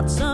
got some.